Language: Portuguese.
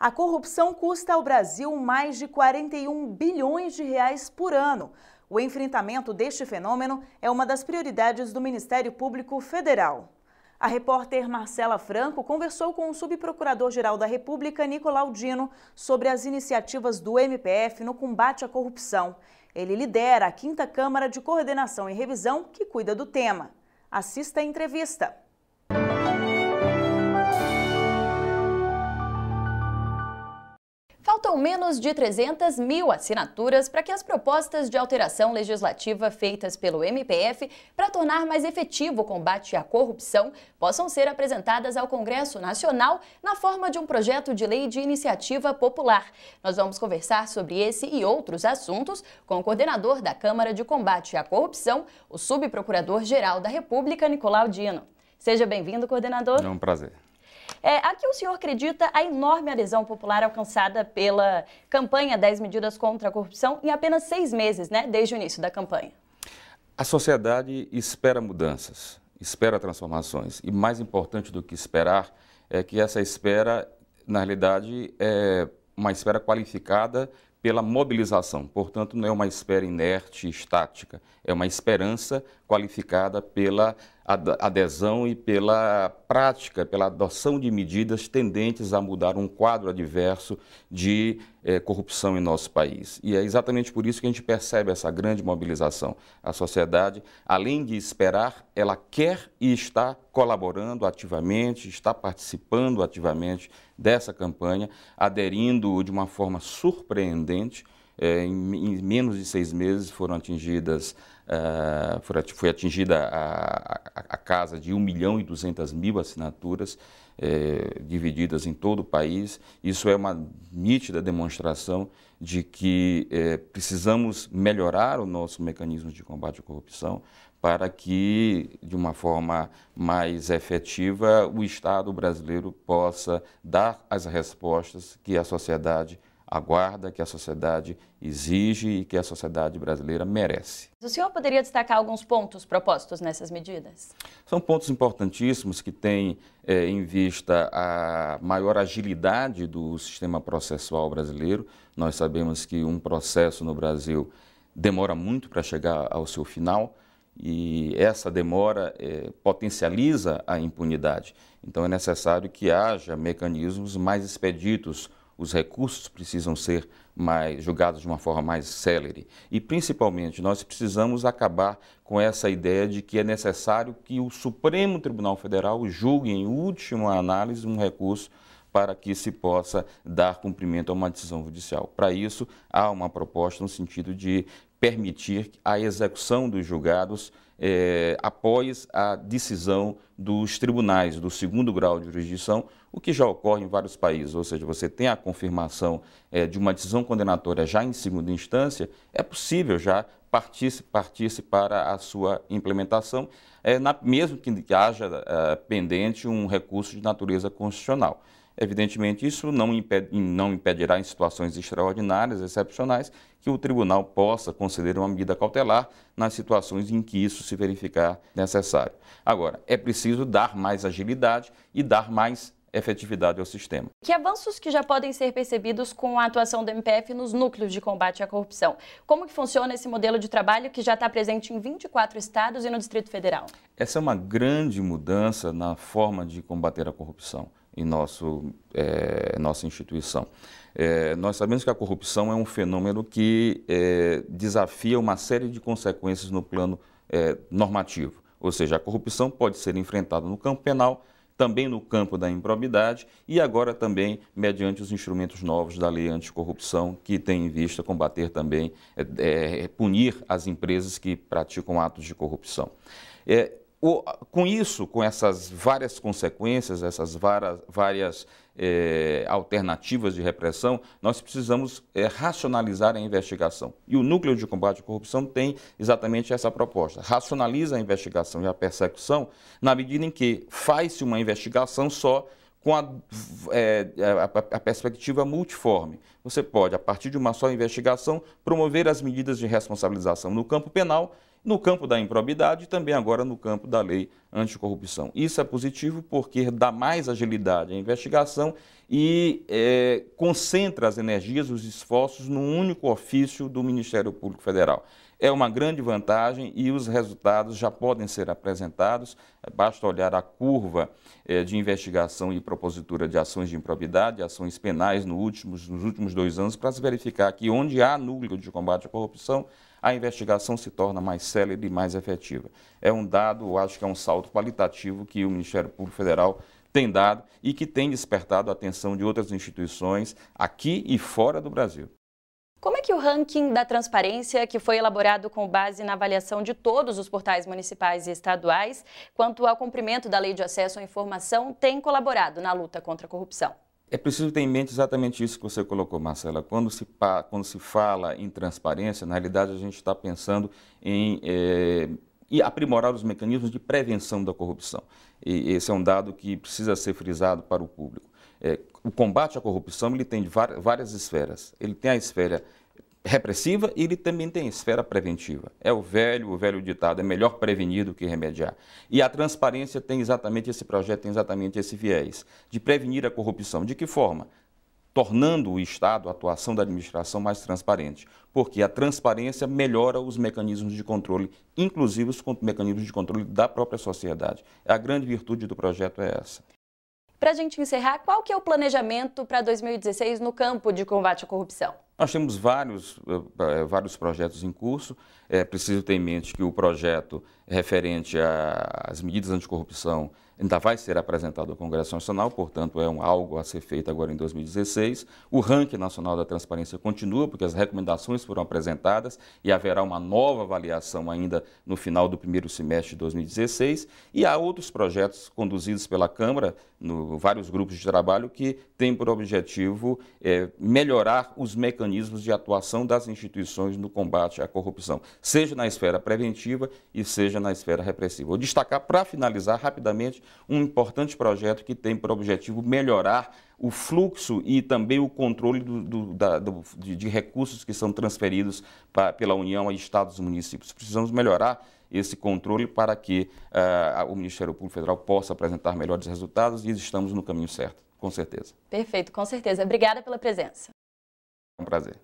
A corrupção custa ao Brasil mais de 41 bilhões de reais por ano. O enfrentamento deste fenômeno é uma das prioridades do Ministério Público Federal. A repórter Marcela Franco conversou com o subprocurador-geral da República, Nicolau Dino, sobre as iniciativas do MPF no combate à corrupção. Ele lidera a quinta Câmara de Coordenação e Revisão que cuida do tema. Assista a entrevista. Faltam menos de 300 mil assinaturas para que as propostas de alteração legislativa feitas pelo MPF para tornar mais efetivo o combate à corrupção possam ser apresentadas ao Congresso Nacional na forma de um projeto de lei de iniciativa popular. Nós vamos conversar sobre esse e outros assuntos com o coordenador da Câmara de Combate à Corrupção, o subprocurador-geral da República, Nicolau Dino. Seja bem-vindo, coordenador. É um prazer. É, aqui o senhor acredita a enorme adesão popular alcançada pela campanha 10 medidas contra a corrupção em apenas seis meses, né, desde o início da campanha? A sociedade espera mudanças, espera transformações. E mais importante do que esperar é que essa espera, na realidade, é uma espera qualificada pela mobilização. Portanto, não é uma espera inerte, estática, é uma esperança qualificada pela adesão e pela prática, pela adoção de medidas tendentes a mudar um quadro adverso de eh, corrupção em nosso país. E é exatamente por isso que a gente percebe essa grande mobilização. A sociedade, além de esperar, ela quer e está colaborando ativamente, está participando ativamente dessa campanha, aderindo de uma forma surpreendente. Eh, em, em menos de seis meses foram atingidas Uh, foi atingida a, a, a, casa de 1 milhão e 200 mil assinaturas eh, divididas em todo o país. Isso é uma nítida demonstração de que eh, precisamos melhorar o nosso mecanismo de combate à corrupção para que, de uma forma mais efetiva, o Estado brasileiro possa dar as respostas que a sociedade aguarda, que a sociedade exige e que a sociedade brasileira merece. O senhor poderia destacar alguns pontos propostos nessas medidas? São pontos importantíssimos que têm é, em vista a maior agilidade do sistema processual brasileiro. Nós sabemos que um processo no Brasil demora muito para chegar ao seu final e essa demora é, potencializa a impunidade. Então é necessário que haja mecanismos mais expeditos os recursos precisam ser mais julgados de uma forma mais célere. E, principalmente, nós precisamos acabar com essa ideia de que é necessário que o Supremo Tribunal Federal julgue, em última análise, um recurso para que se possa dar cumprimento a uma decisão judicial. Para isso, há uma proposta no sentido de permitir a execução dos julgados é, após a decisão dos tribunais do segundo grau de jurisdição, o que já ocorre em vários países, ou seja, você tem a confirmação é, de uma decisão condenatória já em segunda instância, é possível já partir-se partir para a sua implementação, é, na, mesmo que haja pendente um recurso de natureza constitucional. Evidentemente, isso não, imped, não impedirá, em situações extraordinárias, excepcionais, que o tribunal possa conceder uma medida cautelar nas situações em que isso se verificar necessário. Agora, é preciso dar mais agilidade e dar mais efetividade ao sistema. Que avanços que já podem ser percebidos com a atuação do MPF nos núcleos de combate à corrupção? Como que funciona esse modelo de trabalho que já está presente em 24 estados e no Distrito Federal? Essa é uma grande mudança na forma de combater a corrupção em nosso, é, nossa instituição. É, nós sabemos que a corrupção é um fenômeno que é, desafia uma série de consequências no plano é, normativo. Ou seja, a corrupção pode ser enfrentada no campo penal, também no campo da improbidade e agora também mediante os instrumentos novos da lei anticorrupção, que tem em vista combater também, é, é, punir as empresas que praticam atos de corrupção. É, o, com isso, com essas várias consequências, essas várias, várias é, alternativas de repressão, nós precisamos é, racionalizar a investigação. E o Núcleo de Combate à Corrupção tem exatamente essa proposta. Racionaliza a investigação e a persecução na medida em que faz-se uma investigação só com a, é, a, a, perspectiva multiforme. Você pode, a partir de uma só investigação, promover as medidas de responsabilização no campo penal no campo da improbidade e também agora no campo da lei anticorrupção. Isso é positivo porque dá mais agilidade à investigação e é, concentra as energias, os esforços num único ofício do Ministério Público Federal. É uma grande vantagem e os resultados já podem ser apresentados. Basta olhar a curva é, de investigação e propositura de ações de improbidade, ações penais no últimos, nos últimos dois anos, para se verificar que onde há núcleo de combate à corrupção, a investigação se torna mais célere e mais efetiva. É um dado, eu acho que é um salto qualitativo que o Ministério Público Federal tem dado e que tem despertado a atenção de outras instituições aqui e fora do Brasil. Como é que o ranking da transparência, que foi elaborado com base na avaliação de todos os portais municipais e estaduais, quanto ao cumprimento da lei de acesso à informação, tem colaborado na luta contra a corrupção? É preciso ter em mente exatamente isso que você colocou, Marcela. Quando se, quando se fala em transparência, na realidade a gente está pensando em é, aprimorar os mecanismos de prevenção da corrupção. E esse é um dado que precisa ser frisado para o público. É, o combate à corrupção ele tem várias esferas. Ele tem a esfera repressiva e ele também tem esfera preventiva. É o velho, o velho ditado, é melhor prevenir do que remediar. E a transparência tem exatamente esse projeto, tem exatamente esse viés, de prevenir a corrupção. De que forma? Tornando o Estado, a atuação da administração mais transparente. Porque a transparência melhora os mecanismos de controle, inclusive os mecanismos de controle da própria sociedade. A grande virtude do projeto é essa. Para a gente encerrar, qual que é o planejamento para 2016 no campo de combate à corrupção? Nós temos vários, eh, vários projetos em curso. É preciso ter em mente que o projeto referente às medidas anticorrupção ainda vai ser apresentado ao Congresso Nacional, portanto, é um, algo a ser feito agora em 2016. O ranking nacional da transparência continua, porque as recomendações foram apresentadas e haverá uma nova avaliação ainda no final do primeiro semestre de 2016. E há outros projetos conduzidos pela Câmara, no, vários grupos de trabalho, que têm por objetivo é, melhorar os mecanismos de atuação das instituições no combate à corrupção, seja na esfera preventiva e seja na esfera repressiva. Vou destacar, para finalizar rapidamente, um importante projeto que tem por objetivo melhorar o fluxo e também o controle do, do, da, do, de, de, recursos que são transferidos pra, pela União a estados e municípios. Precisamos melhorar esse controle para que uh, o Ministério Público Federal possa apresentar melhores resultados e estamos no caminho certo, com certeza. Perfeito, com certeza. Obrigada pela presença. É um prazer.